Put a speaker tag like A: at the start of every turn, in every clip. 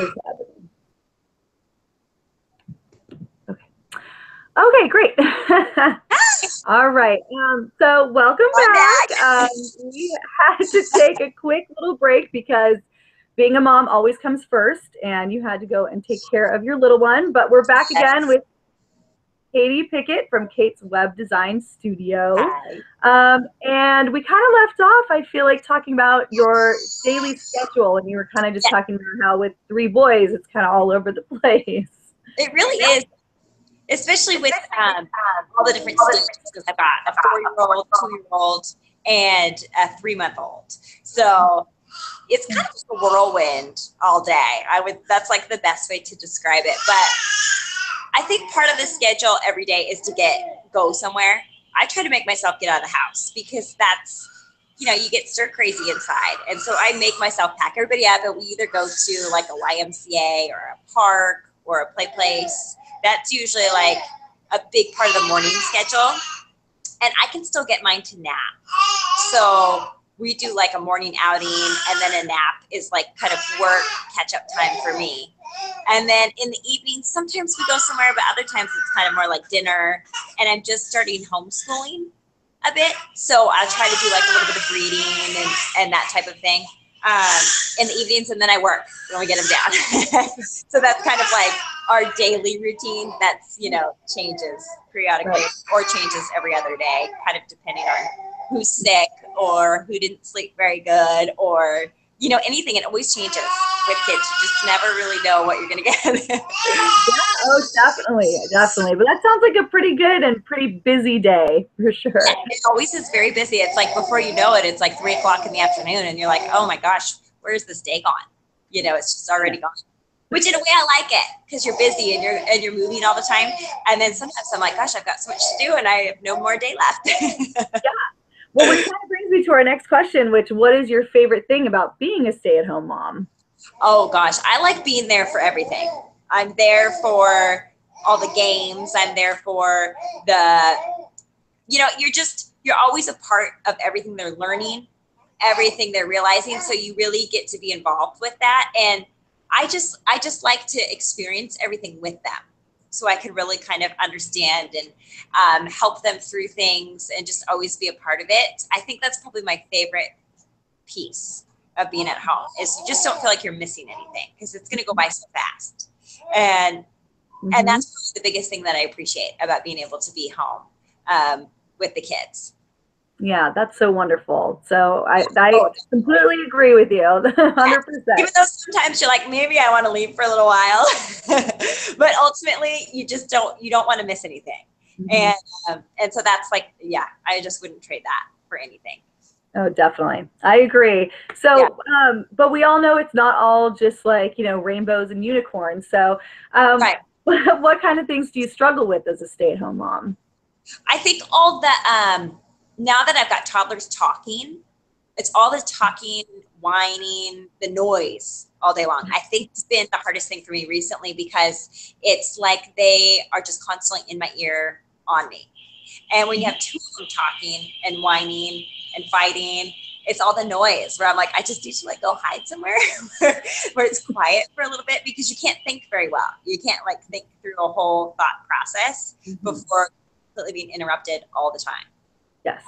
A: what's happening. Okay. Okay, great. All right. Um, so welcome back.
B: back.
A: Um, we had to take a quick little break because being a mom always comes first, and you had to go and take care of your little one. But we're back again with Katie Pickett from Kate's Web Design Studio.
B: Hi.
A: Um, and we kind of left off, I feel like, talking about your daily schedule. And you were kind of just
B: Yeah.
A: talking about how with three boys, it's kind of all over the place.
B: It really is, especially with um, all the different stages. I've got a four-year-old, two-year-old, and a three-month-old. So it's kind of just a whirlwind all day. I would. That's like the best way to describe it. But I think part of the schedule every day is to get go somewhere. I try to make myself get out of the house because that's you know, you get stir crazy inside. And so I make myself pack everybody up and we either go to like a YMCA or a park or a play place. That's usually like a big part of the morning schedule. And I can still get mine to nap. So we do like a morning outing and then a nap is like kind of work catch up time for me. And then in the evening, sometimes we go somewhere, but other times it's kind of more like dinner. And I'm just starting homeschooling a bit. So I try to do like a little bit of reading and, and that type of thing um, in the evenings, and then I work when we get them down. so that's kind of like our daily routine. That's you know changes periodically or changes every other day, kind of depending on who's sick or who didn't sleep very good or you know anything. It always changes with kids. You just never really know what you're gonna get.
A: Oh, definitely, definitely. But that sounds like a pretty good and pretty busy day for sure.
B: it always is very busy. It's like before you know it, it's like three o'clock in the afternoon, and you're like, oh my gosh, where's this day gone? You know, it's just already gone. Which in a way I like it because you're busy and you're and you're moving all the time. And then sometimes I'm like, gosh, I've got so much to do, and I have no more day left.
A: Well, which kind of brings me to our next question, which what is your favorite thing about being a stay-at-home mom?
B: oh gosh, I like being there for everything. I'm there for all the games. I'm there for the, you know, you're just you're always a part of everything they're learning, everything they're realizing. So you really get to be involved with that. And I just I just like to experience everything with them. So I can really kind of understand and um, help them through things and just always be a part of it. I think that's probably my favorite piece of being at home is you just don't feel like you're missing anything because it's going to go by so fast. And
A: Mhm.
B: and that's the biggest thing that I appreciate about being able to be home um, with the kids.
A: Yeah, that's so wonderful. So I, I completely agree with you, 100%.
B: Even though sometimes you're like, maybe I want to leave for a little while, but ultimately you just don't you don't want to miss anything.
A: Mm-hmm.
B: And um, and so that's like, yeah, I just wouldn't trade that for anything.
A: Oh, definitely. I agree. So,
B: Yeah.
A: um, but we all know it's not all just like, you know, rainbows and unicorns. So, um,
B: Right.
A: what, what kind of things do you struggle with as a stay at home mom?
B: I think all the um, now that I've got toddlers talking, it's all the talking, whining, the noise all day long. Mm-hmm. I think it's been the hardest thing for me recently because it's like they are just constantly in my ear on me. And when you have two of them talking and whining and fighting, it's all the noise where I'm like, I just need to like go hide somewhere where, where it's quiet for a little bit because you can't think very well. You can't like think through a whole thought process mm-hmm. before completely being interrupted all the time.
A: Yes,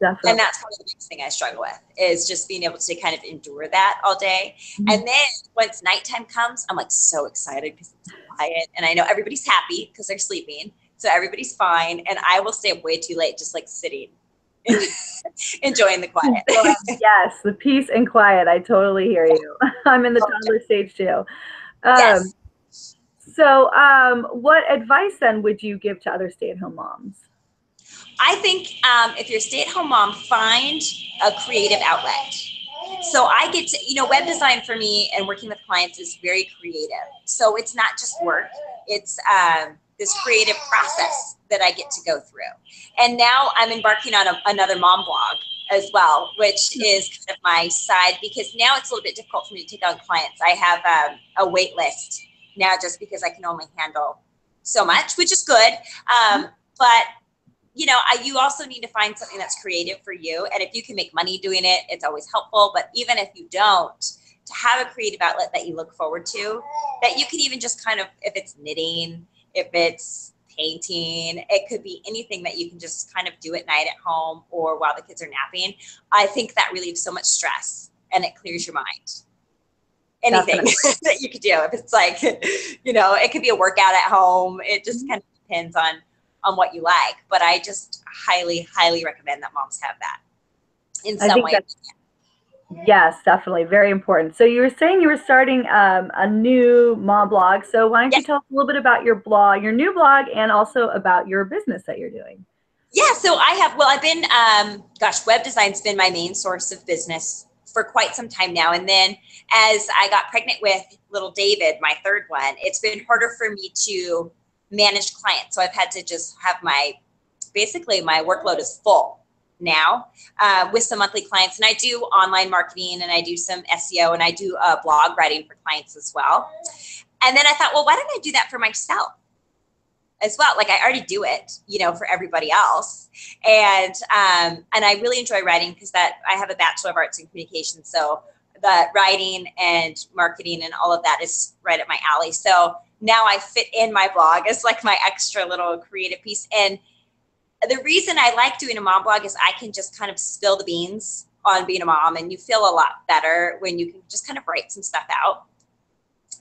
A: definitely.
B: And that's probably the biggest thing I struggle with is just being able to kind of endure that all day.
A: Mhm.
B: And then once nighttime comes, I'm like so excited because it's quiet and I know everybody's happy because they're sleeping. So everybody's fine. And I will stay up way too late, just like sitting, enjoying the quiet.
A: yes, the peace and quiet. I totally hear you. I'm in the toddler stage too. Um,
B: Yes.
A: So, um, what advice then would you give to other stay at home moms?
B: I think um, if you're a stay at home mom, find a creative outlet. So I get to, you know, web design for me and working with clients is very creative. So it's not just work, it's um, this creative process that I get to go through. And now I'm embarking on a, another mom blog as well, which is kind of my side because now it's a little bit difficult for me to take on clients. I have um, a wait list now just because I can only handle so much, which is good. Um, but you know, I, you also need to find something that's creative for you. And if you can make money doing it, it's always helpful. But even if you don't, to have a creative outlet that you look forward to, that you can even just kind of, if it's knitting, if it's painting, it could be anything that you can just kind of do at night at home or while the kids are napping. I think that relieves so much stress and it clears your mind. Anything that you could do. If it's like, you know, it could be a workout at home. It just mm-hmm. kind of depends on on what you like. But I just highly, highly recommend that moms have that in some way.
A: Yes, definitely. Very important. So you were saying you were starting um, a new mom blog. So why don't yes. you tell us a little bit about your blog, your new blog, and also about your business that you're doing?
B: Yeah, so I have, well, I've been, um, gosh, web design's been my main source of business for quite some time now. And then as I got pregnant with little David, my third one, it's been harder for me to manage clients. So I've had to just have my, basically, my workload is full now uh, with some monthly clients. And I do online marketing and I do some SEO and I do uh, blog writing for clients as well. And then I thought, well, why don't I do that for myself? as well. Like I already do it, you know, for everybody else. And um, and I really enjoy writing because that I have a bachelor of arts in communication, so the writing and marketing and all of that is right at my alley. So now I fit in my blog as like my extra little creative piece. And the reason I like doing a mom blog is I can just kind of spill the beans on being a mom, and you feel a lot better when you can just kind of write some stuff out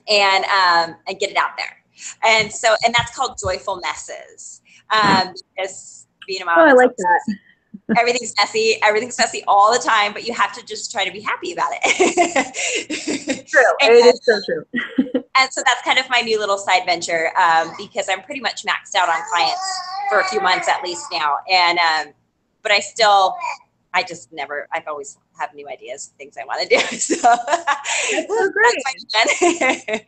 B: and um, and get it out there. And so, and that's called joyful messes. Um, because being a mom,
A: oh, I like that.
B: everything's messy. Everything's messy all the time, but you have to just try to be happy about
A: it. true. And, it is so true.
B: and so that's kind of my new little side venture um, because I'm pretty much maxed out on clients for a few months at least now. And, um, but I still, I just never, I've always have new ideas, things I want to do. So
A: that's so great.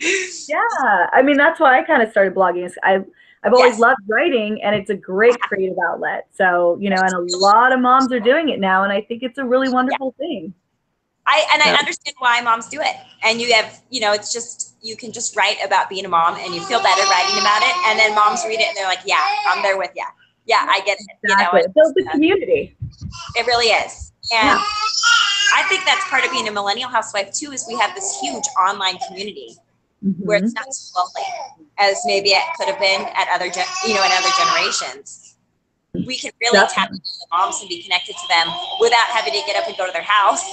A: yeah. I mean, that's why I kind of started blogging. I, I've always yes. loved writing and it's a great creative outlet. So, you know, and a lot of moms are doing it now. And I think it's a really wonderful yeah. thing.
B: I, and so. I understand why moms do it. And you have, you know, it's just, you can just write about being a mom and you feel better writing about it. And then moms read it and they're like, yeah, I'm there with you. Yeah, I get it.
A: Exactly. You know, it builds a community.
B: It really is. And yeah. I think that's part of being a millennial housewife too, is we have this huge online community mm-hmm. where it's not as lonely as maybe it could have been at other, gen- you know, in other generations. We can really Definitely. tap into the moms and be connected to them without having to get up and go to their house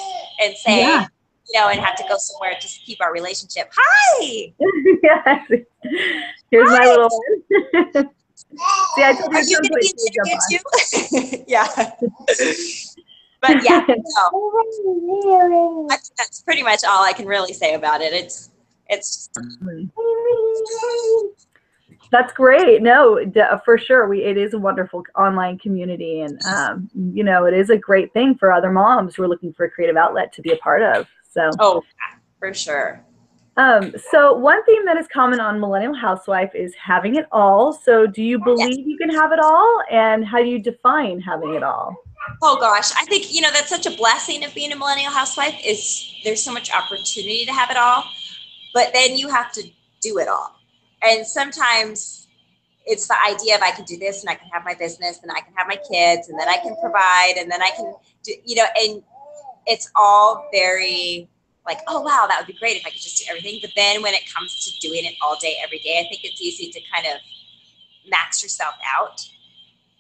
B: and say, yeah. you know, and have to go somewhere to keep our relationship. Hi.
A: yes. Here's Hi. my little one. See, I told
B: you Are you going to be in too? yeah. but yeah, no. that's, that's pretty much all I can really say about it. It's it's.
A: That's great. No, for sure. We it is a wonderful online community, and um, you know, it is a great thing for other moms who are looking for a creative outlet to be a part of. So.
B: Oh, for sure.
A: Um, so one theme that is common on Millennial Housewife is having it all. So do you believe yes. you can have it all? And how do you define having it all?
B: Oh gosh, I think you know that's such a blessing of being a millennial housewife is there's so much opportunity to have it all, but then you have to do it all. And sometimes it's the idea of I can do this and I can have my business and I can have my kids and then I can provide and then I can do you know and it's all very like oh wow that would be great if I could just do everything but then when it comes to doing it all day every day I think it's easy to kind of max yourself out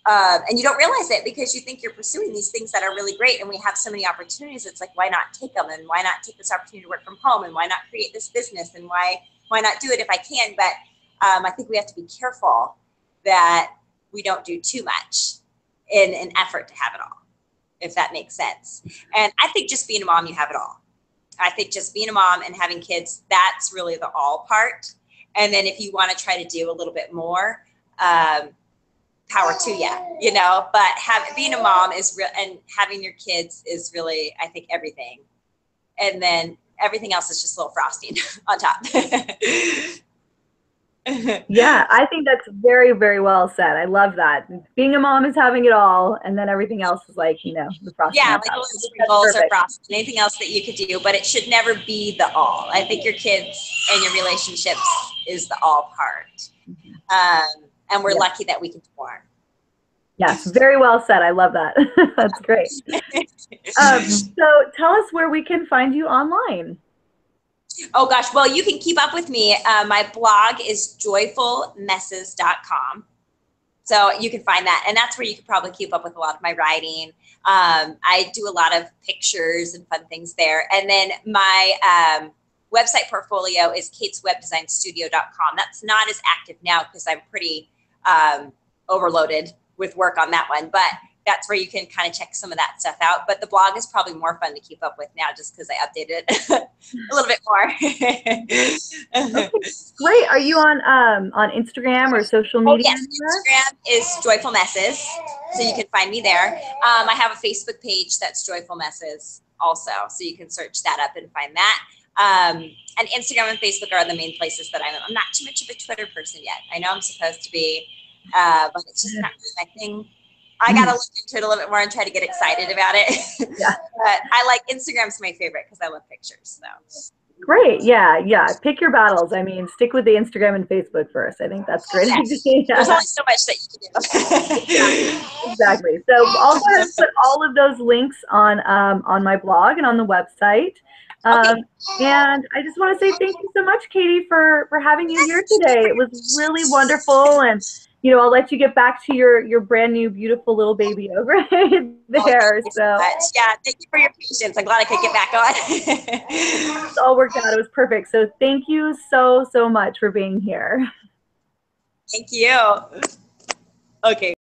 B: um, and you don't realize it because you think you're pursuing these things that are really great and we have so many opportunities. It's like why not take them and why not take this opportunity to work from home? And why not create this business? And why why not do it if i can? But um, i think we have to be careful that we don't do too much in an effort to have it all if that makes sense. And i think just being a mom you have it all. I think just being a mom and having kids that's really the all part. And then if you want to try to do a little bit more um, power to you, you know. But have, being a mom is real, and having your kids is really, I think, everything. And then everything else is just a little frosting on top.
A: yeah, I think that's very, very well said. I love that. Being a mom is having it all, and then everything else is like, you know, the frosting.
B: Yeah, like sprinkles or frosting, anything else that you could do, but it should never be the all. I think your kids and your relationships is the all part. Mm-hmm. Um, and we're yeah. lucky that we can.
A: Yes, very well said. I love that. That's great. Um, so tell us where we can find you online.
B: Oh gosh, well, you can keep up with me. Uh, my blog is joyfulmesses.com. So you can find that. And that's where you can probably keep up with a lot of my writing. Um, I do a lot of pictures and fun things there. And then my um, website portfolio is kateswebdesignstudio.com. That's not as active now because I'm pretty um, overloaded with work on that one. But that's where you can kind of check some of that stuff out. But the blog is probably more fun to keep up with now just because I updated it a little bit more.
A: okay, great. Are you on um, on Instagram or social oh, media?
B: Oh, yes, Instagram is Joyful Messes. So you can find me there. Um, I have a Facebook page that's Joyful Messes also. So you can search that up and find that. Um, and Instagram and Facebook are the main places that I'm. I'm not too much of a Twitter person yet. I know I'm supposed to be, uh, but it's just not my thing I got to look into it a little bit more and try to get excited about it. Yeah. but I like Instagram's my favorite because I love pictures. So.
A: Great. Yeah. Yeah. Pick your battles. I mean, stick with the Instagram and Facebook first. I think that's great.
B: Yes. There's only so much that you
A: can do. exactly. So I'll go ahead and put all of those links on um, on my blog and on the website. Um, okay. And I just want to say thank you so much, Katie, for for having you here today. It was really wonderful and you know, I'll let you get back to your your brand new beautiful little baby over there. Oh, so
B: yeah, thank you for your patience. I'm glad I could get back on.
A: it all worked out. It was perfect. So thank you so so much for being here.
B: Thank you. Okay.